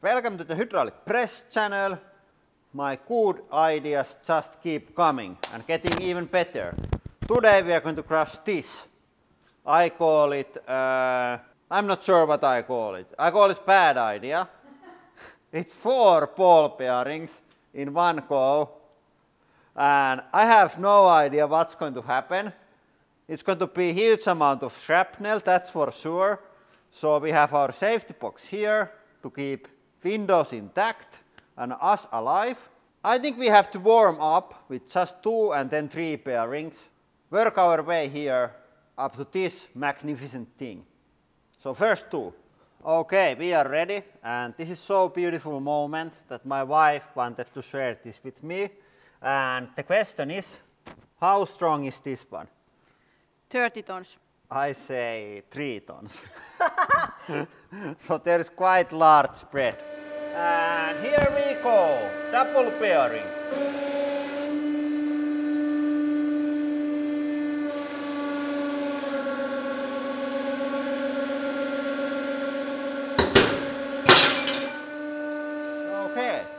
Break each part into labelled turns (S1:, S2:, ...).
S1: Welcome to the hydraulic press channel. My good ideas just keep coming and getting even better. Today we are going to crush this. I call it, uh, I'm not sure what I call it. I call it bad idea. it's four ball bearings in one go. And I have no idea what's going to happen. It's going to be a huge amount of shrapnel, that's for sure. So we have our safety box here to keep windows intact and us alive. I think we have to warm up with just two and then three bearings, work our way here up to this magnificent thing. So first two. Okay, we are ready and this is so beautiful moment that my wife wanted to share this with me. And the question is, how strong is this one?
S2: 30 tons.
S1: I say three tons. so there is quite large spread. And here we go, double bearing. Okay.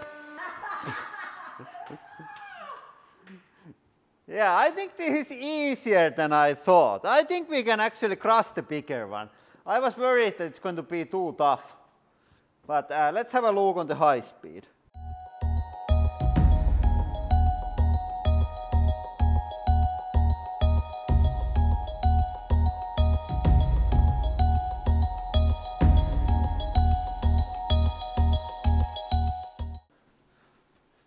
S1: Yeah, I think this is easier than I thought. I think we can actually cross the bigger one. I was worried that it's going to be too tough. But uh, let's have a look on the high speed.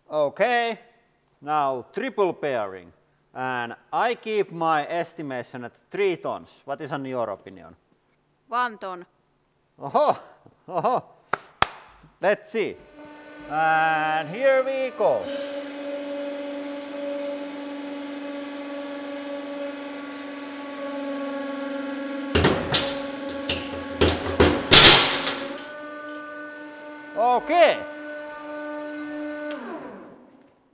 S1: Okay, now triple bearing And I keep my estimation at three tons. What is on your opinion?
S2: One ton.
S1: Oh, oh, let's see. And here we go. Okay.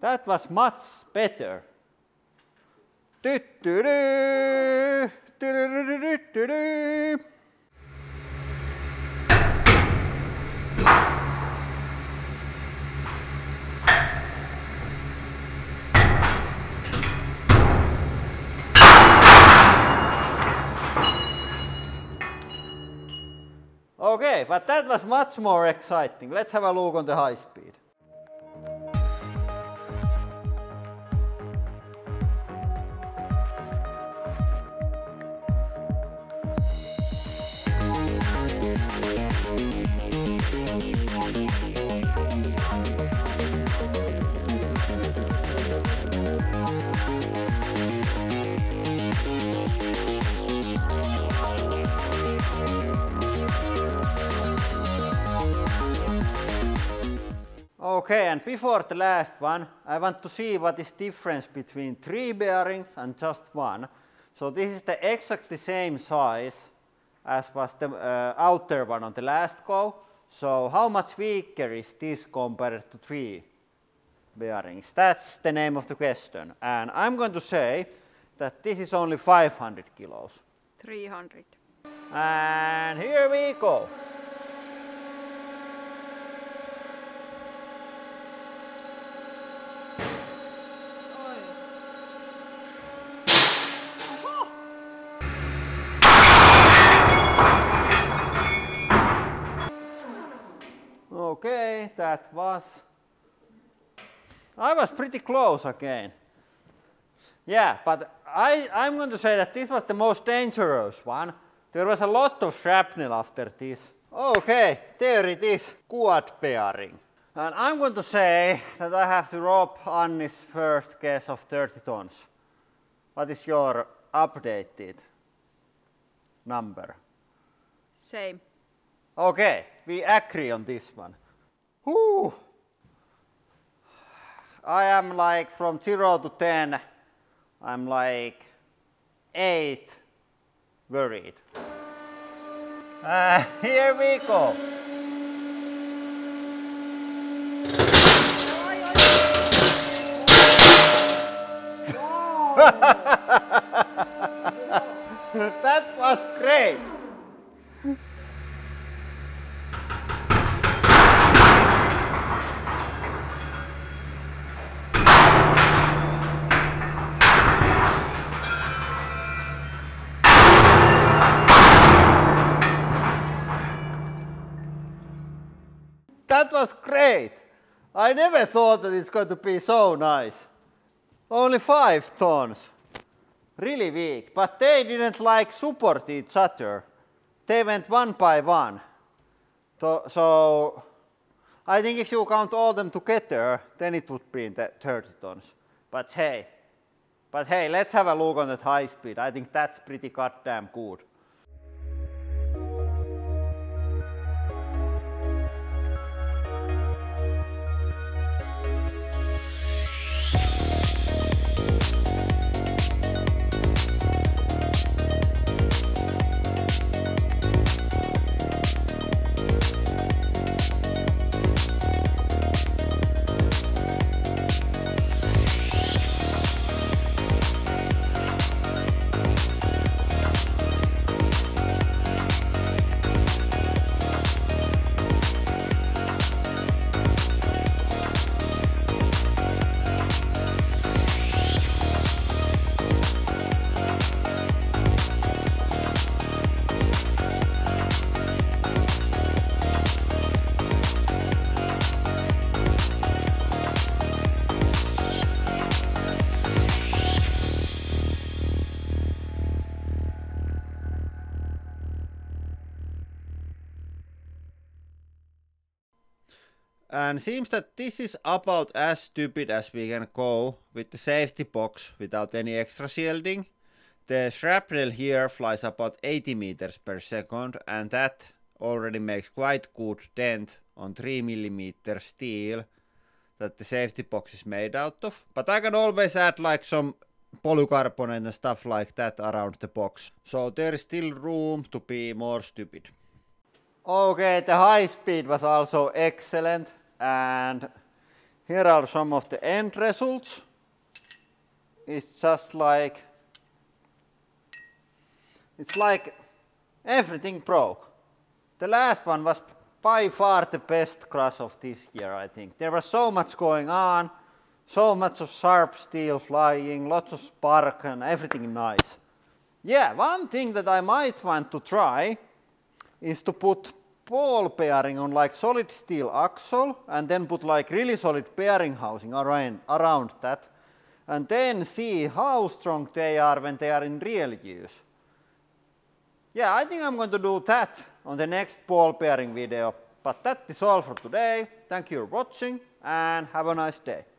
S1: That was much better. Du-du-du, du-du-du-du-du-du. Okay, but that was much more exciting. Let's have a look on the high speed. Okay, and before the last one, I want to see what is the difference between three bearings and just one. So this is the exactly same size as was the uh, outer one on the last go. So how much weaker is this compared to three bearings? That's the name of the question. And I'm going to say that this is only 500 kilos.
S2: 300.
S1: And here we go. Okay, that was. I was pretty close again. Yeah, but I, I'm going to say that this was the most dangerous one. There was a lot of shrapnel after this. Okay, there it is, quad bearing. And I'm going to say that I have to rob Anni's first guess of 30 tons. What is your updated number?
S2: Same.
S1: Okay, we agree on this one. Whew. I am like from 0 to 10, I'm like 8 worried. Uh, here we go. great. I never thought that it's going to be so nice. Only five tons. Really weak. But they didn't like support each other. They went one by one. So, so I think if you count all them together, then it would be in the 30 tons. But hey, but hey, let's have a look on that high speed. I think that's pretty goddamn good. And seems that this is about as stupid as we can go with the safety box without any extra shielding. The shrapnel here flies about 80 meters per second and that already makes quite good dent on 3 millimeter steel that the safety box is made out of. But I can always add like some polycarbonate and stuff like that around the box. So there is still room to be more stupid. Okay, the high speed was also excellent and here are some of the end results. It's just like, it's like everything broke. The last one was by far the best crash of this year, I think. There was so much going on, so much of sharp steel flying, lots of spark and everything nice. Yeah, one thing that I might want to try is to put ball bearing on like solid steel axle and then put like really solid bearing housing around, around that and then see how strong they are when they are in real use. Yeah, I think I'm going to do that on the next ball bearing video. But that is all for today. Thank you for watching and have a nice day.